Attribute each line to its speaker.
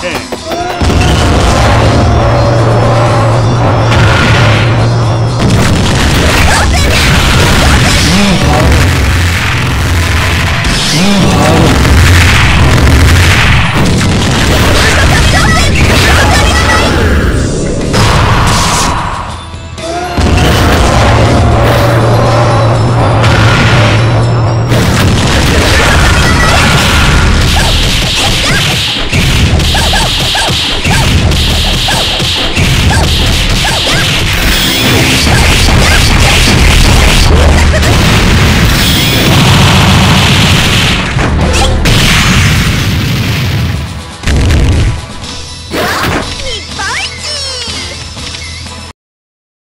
Speaker 1: Hey!